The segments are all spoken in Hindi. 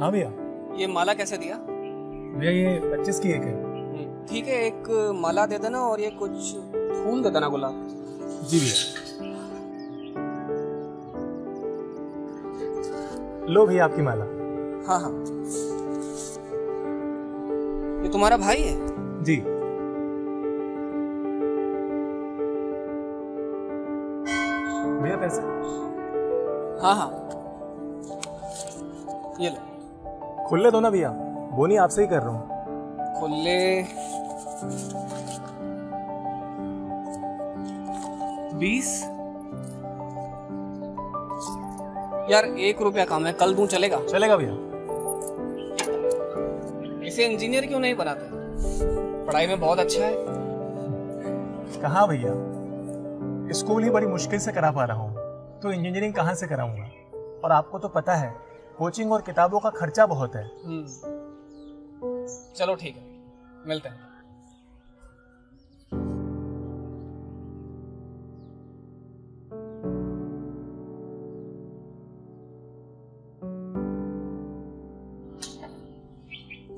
हाँ भैया। ये माला कैसे दिया? भैया ये पच्चीस की एक है। ठीक है एक माला दे देना और ये कुछ फूल दे देना गुलाब जी भैया। लो भैया आपकी माला। हाँ हाँ। ये तुम्हारा भाई है? जी। भैया पैसे? हाँ हाँ। ये लो। खुले दो ना भैया। बोनी आपसे ही कर रहा हूँ। खुले। बीस? यार एक रुपया काम है कल दूँ चलेगा? चलेगा भैया। इसे इंजीनियर क्यों नहीं बनाते? पढ़ाई में बहुत अच्छा है। कहा भैया? स्कूल ही बड़ी मुश्किल से करा पा रहा हूँ। तो इंजीनियरिंग कहाँ से कराऊँगा? और आपको तो पता है कोचिंग और किताबों का खर्चा बहुत है। हम्म। चलो ठीक है मिलते हैं।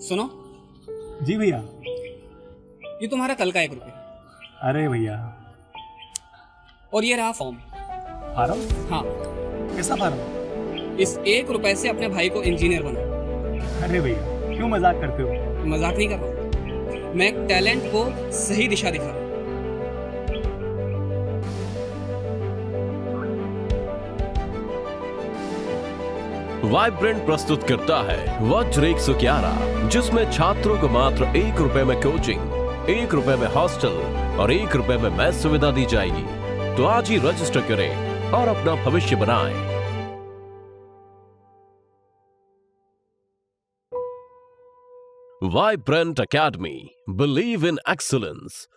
सुनो। जी भैया। ये तुम्हारा कल का एक रुपया। अरे भैया। और ये रहा फॉर्म। फार्म? हाँ। कैसा फार्म? इस एक रुपए से अपने भाई को इंजीनियर बना अरे भैया क्यों मज़ाक करते हो? मज़ाक नहीं कर रहा मैं टैलेंट को सही दिशा दिखा रहा वाइब्रेंट प्रस्तुत करता है वज्र एक सौ ग्यारह जिसमें छात्रों को मात्र एक रुपए में कोचिंग एक रुपए में हॉस्टल और एक रुपए में मैथ सुविधा दी जाएगी। तो आज ही रजिस्टर करें और अपना भविष्य बनाएँ। Vibrant Academy. Believe in excellence.